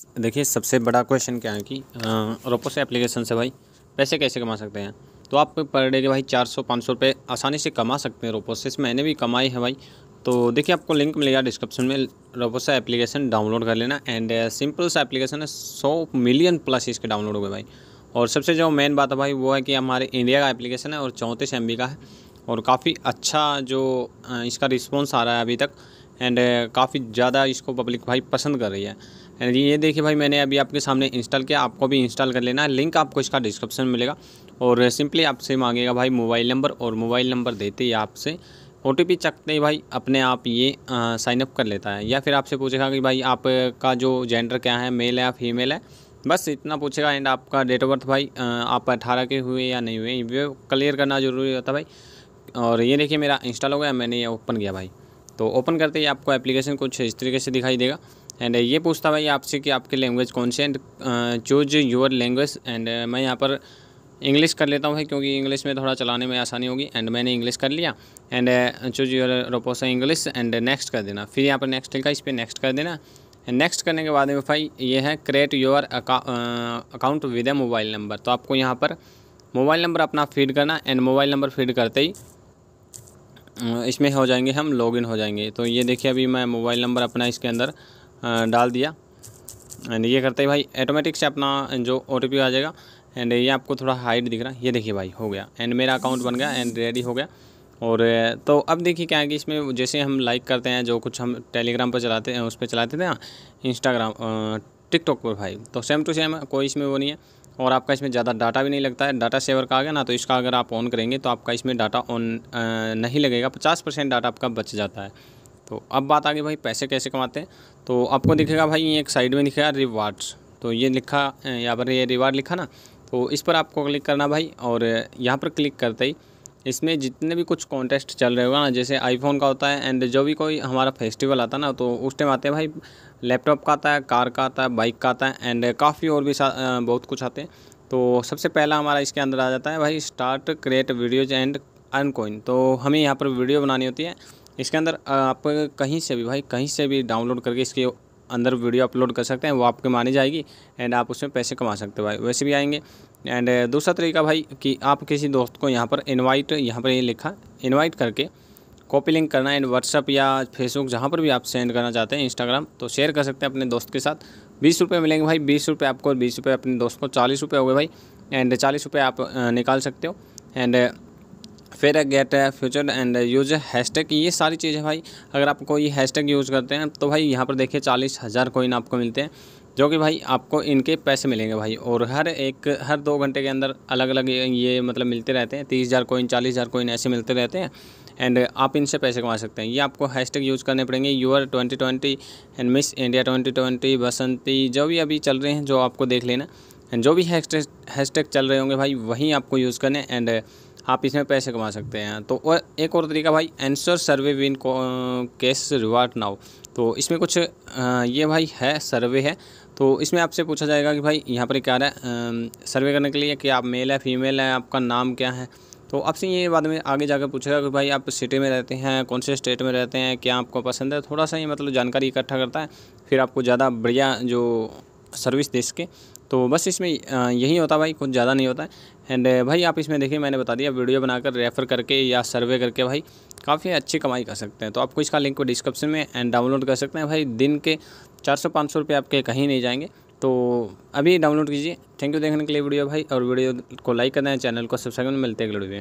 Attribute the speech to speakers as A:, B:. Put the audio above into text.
A: देखिए, सबसे बड़ा क्वेश्चन क्या है कि रोपोस एप्लीकेशन से भाई पैसे कैसे कमा सकते हैं? तो आप पर डे के भाई चार सौ, पाँच सौ रुपये आसानी से कमा सकते हैं रोपोस से। मैंने भी कमाई है भाई। तो देखिए, आपको लिंक मिलेगा डिस्क्रिप्शन में। रोपोस एप्लीकेशन डाउनलोड कर लेना एंड सिंपल सा एप्लीकेशन है। सौ मिलियन प्लस इसके डाउनलोड हो गए भाई। और सबसे जो मेन बात है भाई, वो है कि हमारे इंडिया का एप्लीकेशन है और चौंतीस एम का है। और काफ़ी अच्छा जो इसका रिस्पॉन्स आ रहा है अभी तक। एंड काफ़ी ज़्यादा इसको पब्लिक भाई पसंद कर रही है। एंड ये देखिए भाई, मैंने अभी आपके सामने इंस्टॉल किया। आपको भी इंस्टॉल कर लेना है। लिंक आपको इसका डिस्क्रिप्शन मिलेगा। और सिंपली आपसे मांगेगा भाई मोबाइल नंबर और मोबाइल नंबर देते ही आपसे ओ टी पी चकते ही भाई, अपने आप ये साइनअप कर लेता है। या फिर आपसे पूछेगा कि भाई आपका जो जेंडर क्या है मेल है या फीमेल है? बस इतना पूछेगा एंड आपका डेट ऑफ़ बर्थ भाई आप अठारह के हुए या नहीं हुए, ये क्लियर करना ज़रूरी होता भाई। और ये देखिए मेरा इंस्टॉल हो गया, मैंने ये ओपन किया भाई। तो ओपन करते ही आपको एप्लीकेशन कुछ इस तरीके से दिखाई देगा। एंड ये पूछता भाई आपसे कि आपकी लैंग्वेज कौन सी and choose your language and मैं यहाँ पर इंग्लिश कर लेता हूँ भाई, क्योंकि इंग्लिश में थोड़ा चलाने में आसानी होगी। एंड मैंने इंग्लिश कर लिया। And choose your Roposo English and next कर देना। फिर यहाँ पर नेक्स्ट लिखा, इस पर नेक्स्ट कर देना। एंड नेक्स्ट करने के बाद में भाई, ये है create your account with a mobile number तो आपको यहाँ पर मोबाइल नंबर अपना फ़ीड करना। एंड मोबाइल नंबर फ़ीड करते ही इसमें हो जाएँगे हम लॉगिन हो जाएँगे। तो ये देखिए, अभी मैं मोबाइल नंबर अपना इसके अंदर डाल दिया। एंड ये करते ही भाई ऑटोमेटिक से अपना जो ओटीपी आ जाएगा। एंड ये आपको थोड़ा हाइट दिख रहा है। ये देखिए भाई, हो गया। एंड मेरा अकाउंट बन गया एंड रेडी हो गया। और तो अब देखिए क्या है कि इसमें जैसे हम लाइक करते हैं, जो कुछ हम टेलीग्राम पर चलाते हैं, उस पर चलाते थे ना इंस्टाग्राम टिकटॉक पर भाई तो सेम टू सेम कोई इसमें वो नहीं है। और आपका इसमें ज़्यादा डाटा भी नहीं लगता है। डाटा सेवर का आ गया ना तो इसका अगर आप ऑन करेंगे तो आपका इसमें डाटा ऑन नहीं लगेगा। पचास परसेंट डाटा आपका बच जाता है। तो अब बात आ गई भाई, पैसे कैसे कमाते हैं? तो आपको दिखेगा भाई एक साइड में दिखेगा रिवार्ड्स तो ये लिखा यहाँ पर ये रिवार्ड लिखा ना? तो इस पर आपको क्लिक करना भाई, और यहाँ पर क्लिक करते ही इसमें जितने भी कुछ कॉन्टेस्ट चल रहे होगा ना, जैसे आईफोन का होता है एंड जो भी कोई हमारा फेस्टिवल आता है ना तो उस टाइम आते हैं भाई लैपटॉप का आता है कार का आता है बाइक का आता है एंड काफ़ी और भी बहुत कुछ आते हैं। तो सबसे पहला हमारा इसके अंदर आ जाता है भाई start create videos and earn coin तो हमें यहाँ पर वीडियो बनानी होती है। इसके अंदर आप कहीं से भी भाई, कहीं से भी डाउनलोड करके इसके अंदर वीडियो अपलोड कर सकते हैं, वो आपके मानी जाएगी एंड आप उसमें पैसे कमा सकते हो भाई। वैसे भी आएँगे। एंड दूसरा तरीका भाई कि आप किसी दोस्त को यहाँ पर इनवाइट यहाँ पर ये लिखा इनवाइट करके कॉपी लिंक करना एंड व्हाट्सअप या फेसबुक जहाँ पर भी आप सेंड करना चाहते हैं इंस्टाग्राम तो शेयर कर सकते हैं अपने दोस्त के साथ। बीस रुपये मिलेंगे भाई, बीस रुपये आपको, बीस रुपये अपने दोस्त को, चालीस रुपये हो गए भाई। एंड चालीस रुपये आप निकाल सकते हो। एंड फिर get future and use hashtag ये सारी चीज़ें भाई, अगर आप कोई हैशटैग यूज़ करते हैं तो भाई यहाँ पर देखिए चालीस हज़ार कोइन आपको मिलते हैं, जो कि भाई आपको इनके पैसे मिलेंगे भाई, और हर एक, हर दो घंटे के अंदर अलग अलग ये मतलब मिलते रहते हैं, तीस हज़ार कोइन चालीस हज़ार कोइन ऐसे मिलते रहते हैं एंड आप इनसे पैसे कमा सकते हैं। ये आपको हैशटैग यूज़ करने पड़ेंगे your twenty twenty and miss India twenty twenty Basanti, जो भी अभी चल रहे हैं, जो आपको देख लेना एंड जो भी हैशटैग हैशटैग चल रहे होंगे भाई, वहीं आपको यूज़ करने एंड आप इसमें पैसे कमा सकते हैं। तो और एक और तरीका भाई answer survey win cash reward now तो इसमें कुछ ये भाई है सर्वे है। तो इसमें आपसे पूछा जाएगा कि भाई, यहाँ पर क्या रहा है? सर्वे करने के लिए कि आप मेल है फीमेल है, आपका नाम क्या है? तो आपसे ये बाद में आगे जाकर पूछेगा कि भाई, आप सिटी में रहते हैं, कौन से स्टेट में रहते हैं, क्या आपको पसंद है? थोड़ा सा ये मतलब जानकारी इकट्ठा करता है, फिर आपको ज़्यादा बढ़िया जो सर्विस दे सके तो बस इसमें यही होता भाई, कुछ ज़्यादा नहीं होता। है एंड भाई आप इसमें देखिए, मैंने बता दिया, वीडियो बनाकर रेफ़र करके या सर्वे करके भाई, काफ़ी अच्छी कमाई कर सकते हैं। तो आपको इसका लिंक को डिस्क्रिप्शन में एंड डाउनलोड कर सकते हैं। भाई, दिन के चार सौ पाँच सौ रुपये आपके कहीं नहीं जाएँगे। तो अभी डाउनलोड कीजिए। थैंक यू देखने के लिए वीडियो भाई, और वीडियो को लाइक करना है, चैनल को सब्सक्राइब मिलते हैं अगले वीडियो